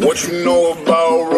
What you know about